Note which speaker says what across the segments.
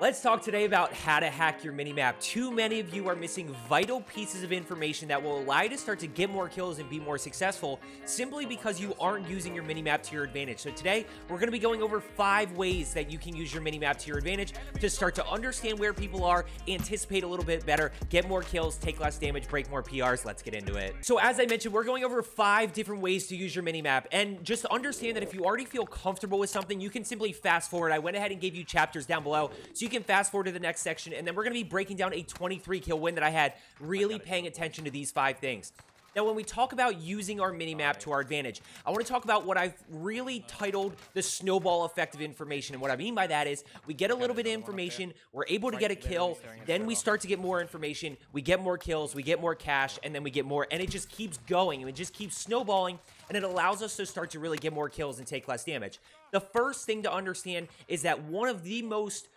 Speaker 1: Let's talk today about how to hack your minimap. Too many of you are missing vital pieces of information that will allow you to start to get more kills and be more successful simply because you aren't using your minimap to your advantage. So today, we're going to be going over five ways that you can use your minimap to your advantage to start to understand where people are, anticipate a little bit better, get more kills, take less damage, break more PRs. Let's get into it. So as I mentioned, we're going over five different ways to use your minimap. And just understand that if you already feel comfortable with something, you can simply fast forward. I went ahead and gave you chapters down below so you can fast forward to the next section, and then we're going to be breaking down a 23 kill win that I had, really paying attention to these five things. Now, when we talk about using our minimap to our advantage, I want to talk about what I've really titled the snowball effect of information. And what I mean by that is we get a little bit of information, we're able to get a kill, then we start to get more information, we get more kills, we get more cash, and then we get more, and it just keeps going. and It just keeps snowballing, and it allows us to start to really get more kills and take less damage. The first thing to understand is that one of the most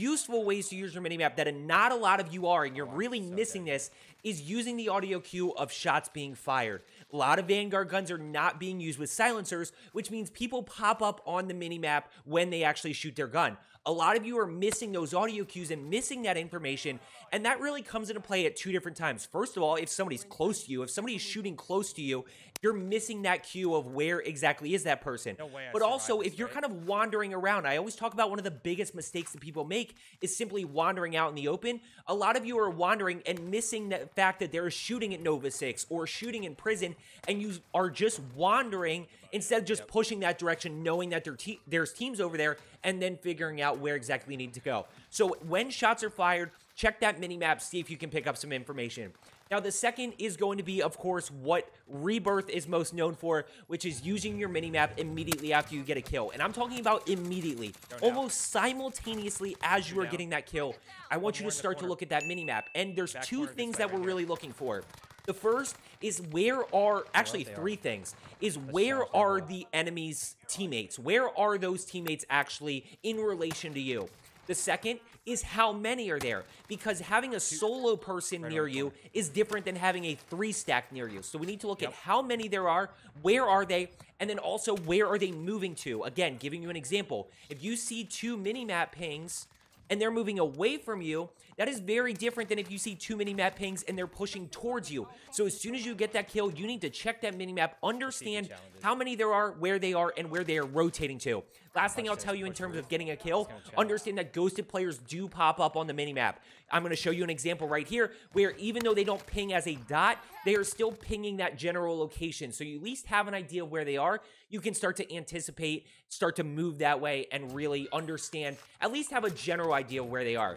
Speaker 1: useful ways to use your minimap that not a lot of you are, and you're oh, really missing this, is using the audio cue of shots being fired. A lot of Vanguard guns are not being used with silencers, which means people pop up on the minimap when they actually shoot their gun. A lot of you are missing those audio cues and missing that information, and that really comes into play at two different times. First of all, if somebody's close to you, if somebody's shooting close to you, you're missing that cue of where exactly is that person. No but also, if you're kind of wandering around, I always talk about one of the biggest mistakes that people make is simply wandering out in the open. A lot of you are wandering and missing the fact that they're shooting at Nova 6 or shooting in prison, and you are just wandering instead of just pushing that direction, knowing that there te there's teams over there, and then figuring out where exactly you need to go. So when shots are fired, check that mini map, see if you can pick up some information. Now, the second is going to be, of course, what Rebirth is most known for, which is using your minimap immediately after you get a kill. And I'm talking about immediately, almost simultaneously as you are getting that kill. I want you to start to look at that minimap. And there's two things that we're really looking for. The first is where are, actually three things, is where are the enemy's teammates? Where are those teammates actually in relation to you? The second is how many are there because having a solo person near you is different than having a three stack near you. So we need to look yep. at how many there are, where are they, and then also where are they moving to. Again, giving you an example. If you see two mini map pings and they're moving away from you, that is very different than if you see two mini-map pings and they're pushing towards you. So as soon as you get that kill, you need to check that mini-map, understand how many there are, where they are, and where they are rotating to. Last thing I'll tell you in terms of getting a kill, understand that ghosted players do pop up on the minimap. I'm going to show you an example right here where even though they don't ping as a dot, they are still pinging that general location. So you at least have an idea of where they are. You can start to anticipate, start to move that way, and really understand, at least have a general idea of where they are.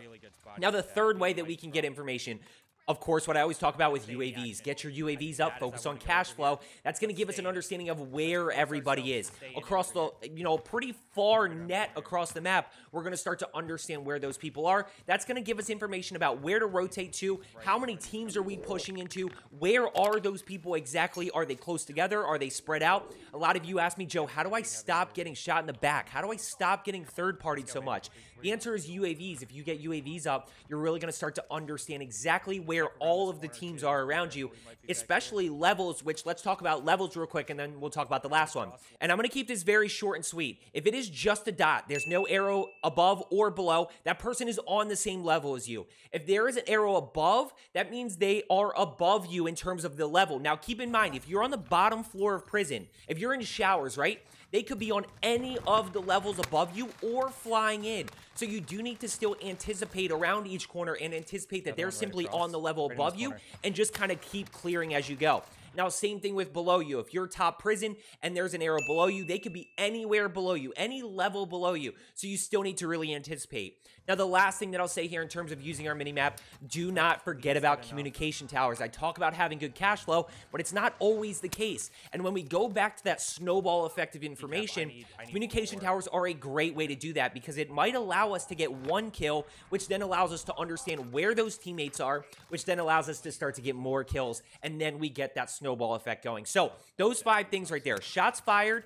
Speaker 1: Now, the third way that we can get information of course, what I always talk about with UAVs, get your UAVs up, focus on cash flow. That's going to give us an understanding of where everybody is. Across the, you know, pretty far net across the map, we're going to start to understand where those people are. That's going to give us information about where to rotate to, how many teams are we pushing into, where are those people exactly? Are they close together? Are they spread out? A lot of you ask me, Joe, how do I stop getting shot in the back? How do I stop getting third-partied so much? The answer is UAVs. If you get UAVs up, you're really going to start to understand exactly where all of the teams are around you, especially levels, which let's talk about levels real quick, and then we'll talk about the last one. And I'm going to keep this very short and sweet. If it is just a dot, there's no arrow above or below, that person is on the same level as you. If there is an arrow above, that means they are above you in terms of the level. Now, keep in mind, if you're on the bottom floor of prison, if you're in showers, right? They could be on any of the levels above you or flying in. So you do need to still anticipate around each corner and anticipate that they're simply on the level above you and just kind of keep clearing as you go. Now, same thing with below you. If you're top prison and there's an arrow below you, they could be anywhere below you, any level below you. So you still need to really anticipate. Now, the last thing that I'll say here in terms of using our mini-map, do not forget about communication towers. I talk about having good cash flow, but it's not always the case. And when we go back to that snowball effect of information, communication towers are a great way to do that because it might allow us to get one kill, which then allows us to understand where those teammates are, which then allows us to start to get more kills, and then we get that snowball effect going. So those five things right there, shots fired,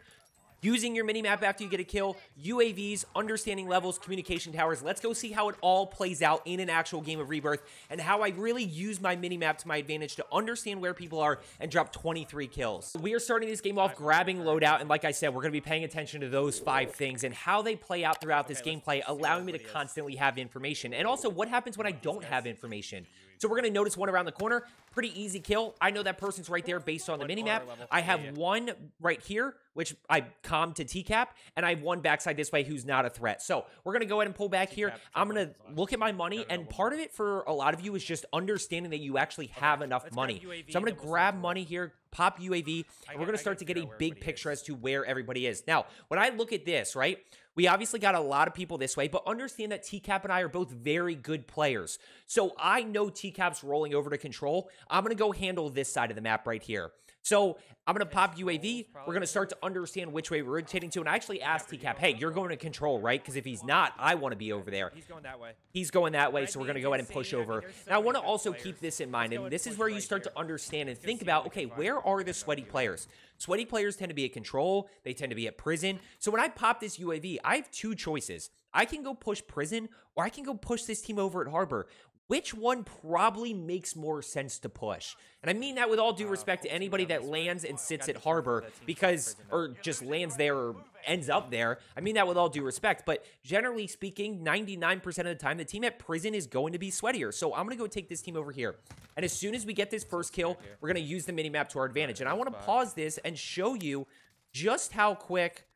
Speaker 1: using your mini map after you get a kill, UAVs, understanding levels, communication towers. Let's go see how it all plays out in an actual game of Rebirth and how I really use my mini map to my advantage to understand where people are and drop 23 kills. We are starting this game off grabbing loadout, and like I said, we're going to be paying attention to those five things and how they play out throughout this gameplay, allowing me to constantly have information. And also, what happens when I don't have information? So we're going to notice one around the corner. Pretty easy kill. I know that person's right there based on the minimap. I have one right here, which I calmed to TCAP, and I have one backside this way who's not a threat. So we're going to go ahead and pull back here. I'm going to look at my money, and part of it for a lot of you is just understanding that you actually have enough money. So I'm going to grab money here, pop UAV, and we're going to start to get a big picture as to where everybody is. Now, when I look at this, right, we obviously got a lot of people this way, but understand that TCAP and I are both very good players. So I know TCAP's rolling over to control. I'm going to go handle this side of the map right here. So I'm going to pop UAV. We're going to start to understand which way we're rotating to. And I actually asked TCAP, hey, you're going to control, right? Because if he's not, I want to be over there.
Speaker 2: He's going that way.
Speaker 1: He's going that way, so we're going to go ahead and push over. Now, I want to also keep this in mind, and this is where you start to understand and think about, okay, where are the sweaty players? Sweaty players tend to be at control. They tend to be at prison. So when I pop this UAV, I have two choices. I can go push prison, or I can go push this team over at Harbor which one probably makes more sense to push? And I mean that with all due uh, respect to anybody that lands and sits at Harbor because, or just lands there or ends up there. I mean that with all due respect, but generally speaking, 99% of the time, the team at prison is going to be sweatier. So I'm going to go take this team over here. And as soon as we get this first kill, we're going to use the mini map to our advantage. And I want to pause this and show you just how quick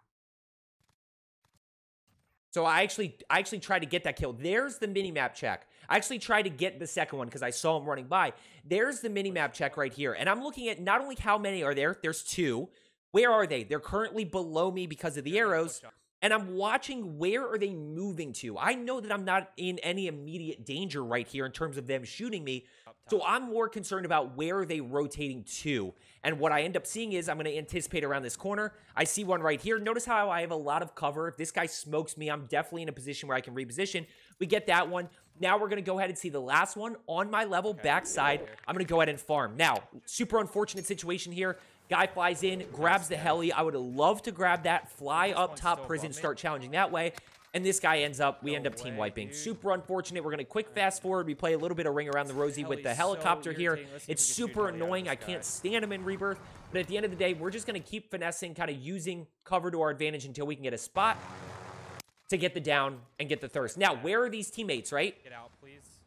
Speaker 1: so I actually I actually tried to get that kill. There's the mini map check. I actually tried to get the second one because I saw him running by. There's the mini map check right here. And I'm looking at not only how many are there, there's two. Where are they? They're currently below me because of the arrows and I'm watching where are they moving to. I know that I'm not in any immediate danger right here in terms of them shooting me. So I'm more concerned about where are they rotating to. And what I end up seeing is I'm going to anticipate around this corner. I see one right here. Notice how I have a lot of cover. If this guy smokes me, I'm definitely in a position where I can reposition. We get that one. Now we're going to go ahead and see the last one on my level backside. I'm going to go ahead and farm. Now, super unfortunate situation here. Guy flies in, grabs the heli. I would love to grab that, fly up top prison, start challenging that way. And this guy ends up, we end up team wiping. Super unfortunate. We're going to quick fast forward. We play a little bit of ring around the rosy with the helicopter here. It's super annoying. I can't stand him in Rebirth. But at the end of the day, we're just going to keep finessing, kind of using cover to our advantage until we can get a spot to get the down and get the thirst. Now, where are these teammates, right?
Speaker 2: Get out, please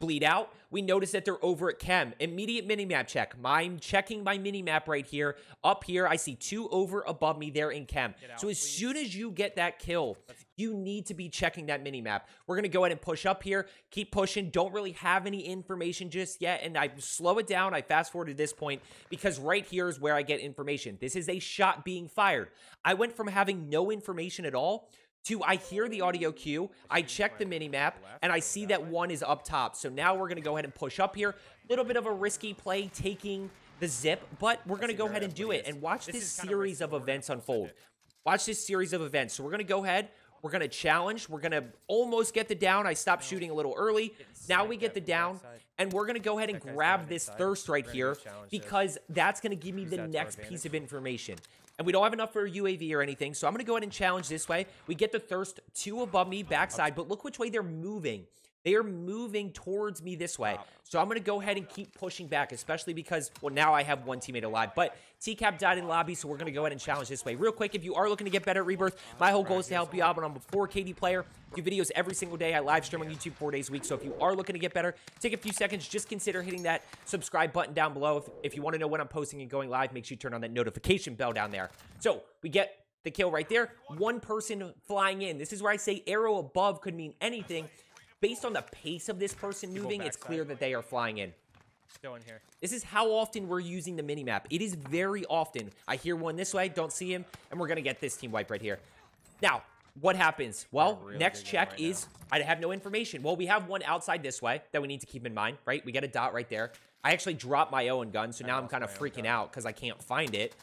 Speaker 1: bleed out, we notice that they're over at chem. Immediate mini-map check. I'm checking my mini-map right here. Up here, I see two over above me there in chem. Out, so as please. soon as you get that kill, you need to be checking that mini-map. We're going to go ahead and push up here. Keep pushing. Don't really have any information just yet. And I slow it down. I fast forward to this point because right here is where I get information. This is a shot being fired. I went from having no information at all to I hear the audio cue, I check the mini map, and I see that one is up top. So now we're going to go ahead and push up here. A little bit of a risky play taking the zip, but we're going to go ahead and do it and watch this series of events unfold. Watch this series of events. So we're going to go ahead. We're going to challenge. We're going to almost get the down. I stopped shooting a little early. Now we get the down. And we're going to go ahead and grab this thirst right here because that's going to give me the next piece of information. And we don't have enough for a UAV or anything, so I'm going to go ahead and challenge this way. We get the Thirst two above me, backside, but look which way they're moving. They are moving towards me this way. So I'm going to go ahead and keep pushing back, especially because, well, now I have one teammate alive. But TCAP died in lobby, so we're going to go ahead and challenge this way. Real quick, if you are looking to get better at Rebirth, my whole goal is to help you out, but I'm a 4KD player. do videos every single day. I live stream on YouTube four days a week. So if you are looking to get better, take a few seconds. Just consider hitting that subscribe button down below. If, if you want to know when I'm posting and going live, make sure you turn on that notification bell down there. So we get the kill right there. One person flying in. This is where I say arrow above could mean anything based on the pace of this person moving, it's clear that they are flying in.
Speaker 2: Go in here.
Speaker 1: This is how often we're using the mini-map. It is very often. I hear one this way, don't see him, and we're going to get this team wipe right here. Now, what happens? Well, next check right is now. I have no information. Well, we have one outside this way that we need to keep in mind, right? We get a dot right there. I actually dropped my own gun, so now I'm kind of freaking out because I can't find it.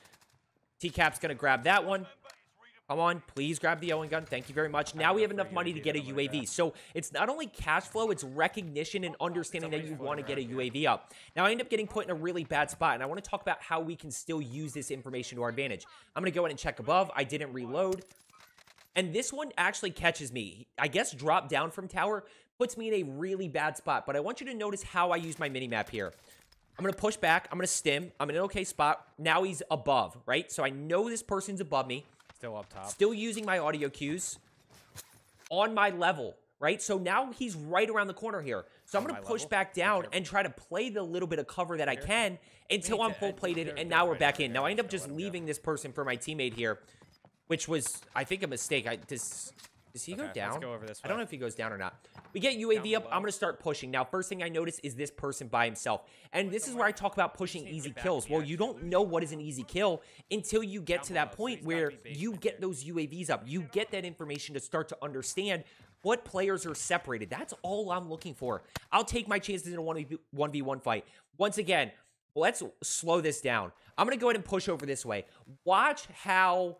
Speaker 1: T-Cap's going to grab that one. Come on, please grab the Owen gun. Thank you very much. Now we have enough money to get a UAV. So it's not only cash flow, it's recognition and understanding that you want to get a UAV up. Now I end up getting put in a really bad spot, and I want to talk about how we can still use this information to our advantage. I'm going to go ahead and check above. I didn't reload. And this one actually catches me. I guess drop down from tower puts me in a really bad spot. But I want you to notice how I use my mini map here. I'm going to push back. I'm going to stim. I'm in an okay spot. Now he's above, right? So I know this person's above me.
Speaker 2: Still up top.
Speaker 1: Still using my audio cues on my level, right? So now he's right around the corner here. So I'm going to push level? back down and try to play the little bit of cover that I can until I'm full plated, and now we're back in. Now I end up just leaving this person for my teammate here, which was, I think, a mistake. I does, does he go down?
Speaker 2: Let's Go over this way.
Speaker 1: I don't know if he goes down or not. We get UAV up. I'm going to start pushing. Now, first thing I notice is this person by himself. And this is where I talk about pushing easy kills. Well, you don't know what is an easy kill until you get to that point where you get those UAVs up. You get that information to start to understand what players are separated. That's all I'm looking for. I'll take my chances in a 1v1 fight. Once again, let's slow this down. I'm going to go ahead and push over this way. Watch how...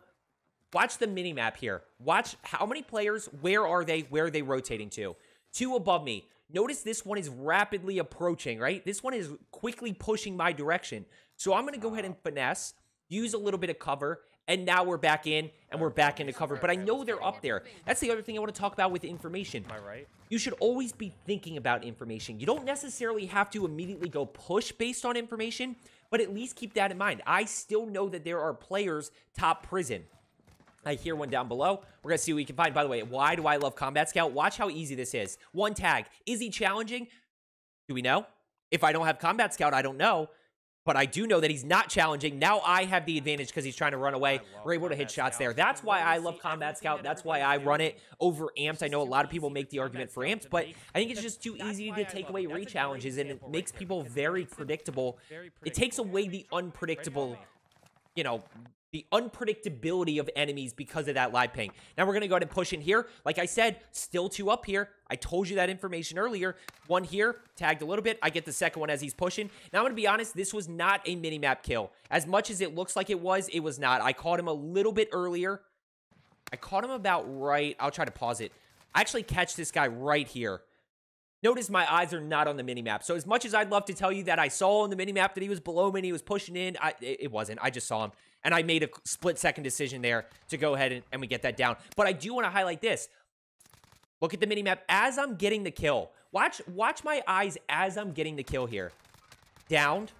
Speaker 1: Watch the mini map here. Watch how many players, where are they, where are they rotating to? Two above me. Notice this one is rapidly approaching, right? This one is quickly pushing my direction. So I'm going to go ahead and uh-huh. finesse, use a little bit of cover, and now we're back in, and we're back into cover. But I know they're up there. That's the other thing I want to talk about with information.
Speaker 2: Am I right?
Speaker 1: You should always be thinking about information. You don't necessarily have to immediately go push based on information, but at least keep that in mind. I still know that there are players top prison. I hear one down below. We're going to see what we can find. By the way, why do I love Combat Scout? Watch how easy this is. One tag. Is he challenging? Do we know? If I don't have Combat Scout, I don't know. But I do know that he's not challenging. Now I have the advantage because he's trying to run away. We're able to hit shots there. That's why I love Combat Scout. That's why I run it over Amped. I know a lot of people make the argument for Amped, but I think it's just too easy to take away re-challenges, and it makes people very predictable. It takes away the unpredictable, you know, the unpredictability of enemies because of that live ping. Now we're going to go ahead and push in here. Like I said, still two up here. I told you that information earlier. One here, tagged a little bit. I get the second one as he's pushing. Now I'm going to be honest, this was not a mini-map kill. As much as it looks like it was, it was not. I caught him a little bit earlier. I caught him about right. I'll try to pause it. I actually catch this guy right here. Notice my eyes are not on the mini-map. So as much as I'd love to tell you that I saw on the mini-map that he was below me and he was pushing in, I, it, it wasn't. I just saw him. And I made a split-second decision there to go ahead and, and we get that down. But I do want to highlight this. Look at the mini-map as I'm getting the kill. Watch, watch my eyes as I'm getting the kill here. Downed.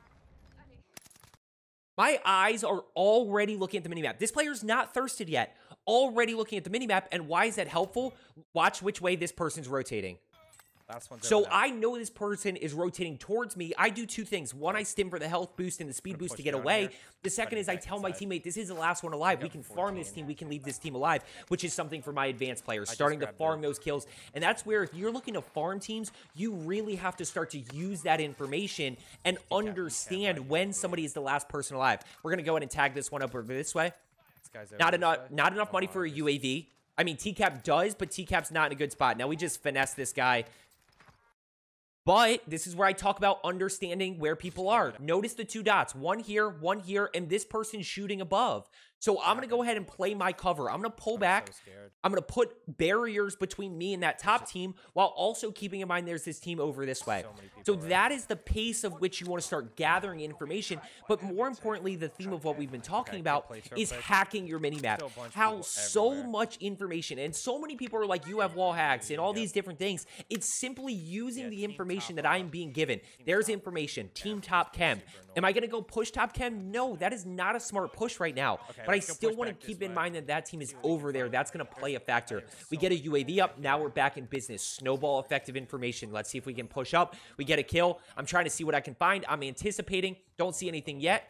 Speaker 1: My eyes are already looking at the minimap. This player's not thirsted yet. Already looking at the minimap. And why is that helpful? Watch which way this person's rotating so I know this person is rotating towards me. I do two things. One, I stim for the health boost and the speed boost to get away. Here. The second is I tell my teammate, this is the last one alive. We can 14. farm this team. We can leave this team alive, which is something for my advanced players, starting to farm those kills. And that's where if you're looking to farm teams, you really have to start to use that information and understand when somebody is the last person alive. We're going to go ahead and tag this one up over this way. Not enough, not enough money for a UAV. I mean, TCAP does, but TCAP's not in a good spot. Now we just finesse this guy but this is where I talk about understanding where people are. Notice the two dots, one here, one here, and this person shooting above. So I'm going to go ahead and play my cover. I'm going to pull back. So I'm going to put barriers between me and that top team while also keeping in mind there's this team over this way. So, so that is the pace of which you want to start gathering information. But more importantly, the theme of what we've been talking about is hacking your minimap. How so much information and so many people are like, you have wall hacks and all these different things. It's simply using the information that I'm being given. There's information. Team top chem. Am I going to go push top chem? No, that is not a smart push right now. But I still want to keep in mind that that team is over there. That's going to play a factor. We get a UAV up. Now we're back in business. Snowball effective information. Let's see if we can push up. We get a kill. I'm trying to see what I can find. I'm anticipating. Don't see anything yet.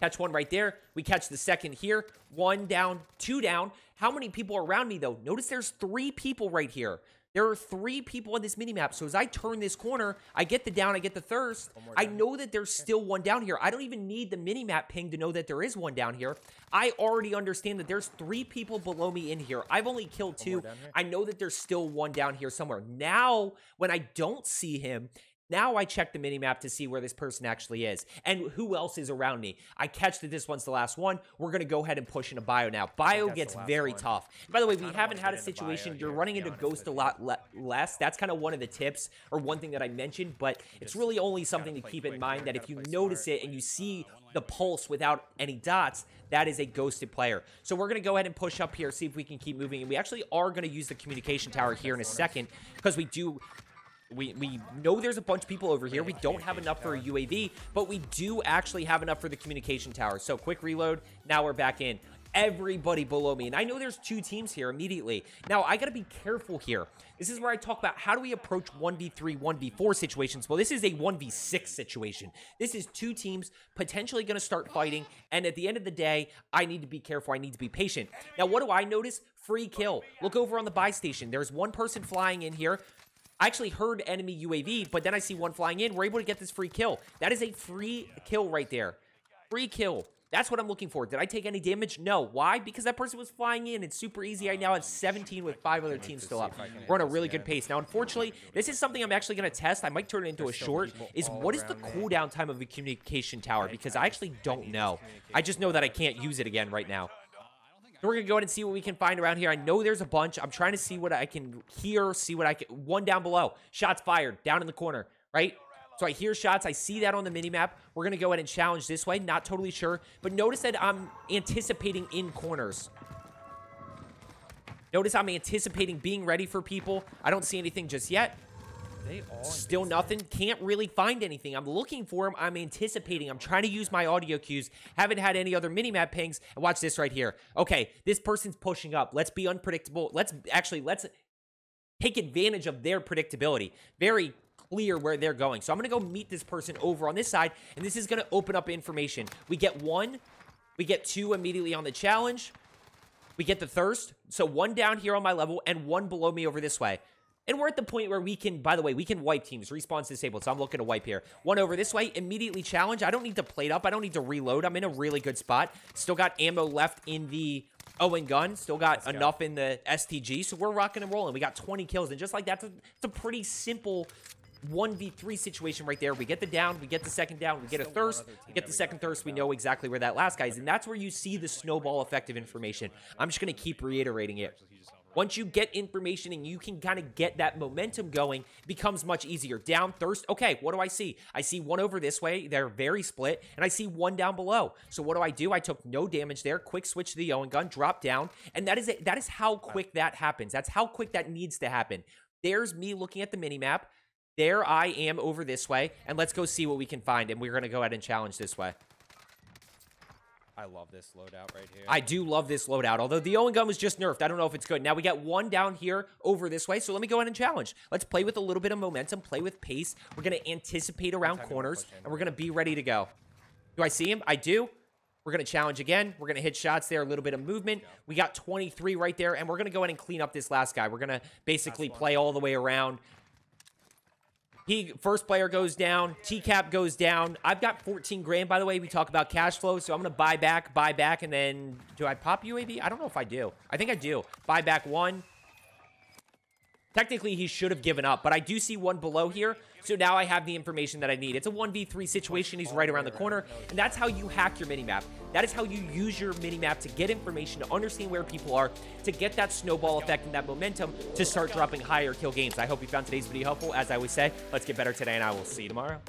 Speaker 1: Catch one right there. We catch the second here. One down, two down. How many people are around me, though? Notice there's three people right here. There are three people on this minimap. So as I turn this corner, I get the down, I get the thirst. I know that there's still one down here. I don't even need the mini minimap ping to know that there is one down here. I already understand that there's three people below me in here. I've only killed two. I know that there's still one down here somewhere. Now, when I don't see him, Now I check the minimap to see where this person actually is and who else is around me. I catch that this one's the last one. We're going to go ahead and push into bio now. Bio gets very one. tough. By the way, we haven't had a situation. You're running into Ghost a lot le less. That's kind of one of the tips or one thing that I mentioned, but it's really only something to keep in mind that if you notice it and you see the pulse without any dots, that is a ghosted player. So we're going to go ahead and push up here, see if we can keep moving. And we actually are going to use the communication tower here in a second because we do we, we know there's a bunch of people over here. We don't have enough for a UAV, but we do actually have enough for the communication tower. So quick reload. Now we're back in. Everybody below me. And I know there's two teams here immediately. Now, I got to be careful here. This is where I talk about how do we approach 1v3, 1v4 situations. Well, this is a 1v6 situation. This is two teams potentially going to start fighting. And at the end of the day, I need to be careful. I need to be patient. Now, what do I notice? Free kill. Look over on the buy station. There's one person flying in here. I actually heard enemy UAV, but then I see one flying in. We're able to get this free kill. That is a free kill right there. Free kill. That's what I'm looking for. Did I take any damage? No. Why? Because that person was flying in. It's super easy. I now have 17 with five other teams still up. We're on a really good pace. Now, unfortunately, this is something I'm actually going to test. I might turn it into a short. Is what is the cooldown time of a communication tower? Because I actually don't know. I just know that I can't use it again right now. We're going to go ahead and see what we can find around here. I know there's a bunch. I'm trying to see what I can hear, see what I can... One down below. Shots fired. Down in the corner, right? So I hear shots. I see that on the minimap. We're going to go ahead and challenge this way. Not totally sure. But notice that I'm anticipating in corners. Notice I'm anticipating being ready for people. I don't see anything just yet. Still nothing. Can't really find anything. I'm looking for them. I'm anticipating. I'm trying to use my audio cues. Haven't had any other minimap pings. And watch this right here. Okay, this person's pushing up. Let's be unpredictable. Let's actually, let's take advantage of their predictability. Very clear where they're going. So I'm going to go meet this person over on this side, and this is going to open up information. We get one. We get two immediately on the challenge. We get the thirst. So one down here on my level and one below me over this way. And we're at the point where we can, by the way, we can wipe teams. Respawn's disabled, so I'm looking to wipe here. One over this way, immediately challenge. I don't need to plate up. I don't need to reload. I'm in a really good spot. Still got ammo left in the Owen gun. Still got Let's enough go. in the STG, so we're rocking and rolling. We got 20 kills, and just like that, it's a pretty simple 1v3 situation right there. We get the down, we get the second down, we get a thirst, we get the second thirst, we know exactly where that last guy is. And that's where you see the snowball effect of information. I'm just going to keep reiterating it. Once you get information and you can kind of get that momentum going, becomes much easier. Down, thirst. Okay, what do I see? I see one over this way. They're very split. And I see one down below. So what do I do? I took no damage there. Quick switch to the Owen gun, drop down. And that is it. That is how quick that happens. That's how quick that needs to happen. There's me looking at the mini map. There I am over this way. And let's go see what we can find. And we're going to go ahead and challenge this way.
Speaker 2: I love this loadout right here.
Speaker 1: I do love this loadout, although the Owen gun was just nerfed. I don't know if it's good. Now we got one down here over this way, so let me go ahead and challenge. Let's play with a little bit of momentum, play with pace. We're going to anticipate around corners, and we're going to be ready to go. Do I see him? I do. We're going to challenge again. We're going to hit shots there, a little bit of movement. We got 23 right there, and we're going to go ahead and clean up this last guy. We're going to basically play all the way around. He first player goes down. TCAP goes down. I've got 14 grand, by the way. We talk about cash flow, so I'm to buy back, buy back, and then do I pop UAV? I don't know if I do. I think I do. Buy back one. Technically, he should have given up, but I do see one below here, so now I have the information that I need. It's a 1v3 situation. He's right around the corner, and that's how you hack your minimap. That is how you use your minimap to get information, to understand where people are, to get that snowball effect and that momentum to start dropping higher kill games. I hope you found today's video helpful. As I always say, let's get better today, and I will see you tomorrow.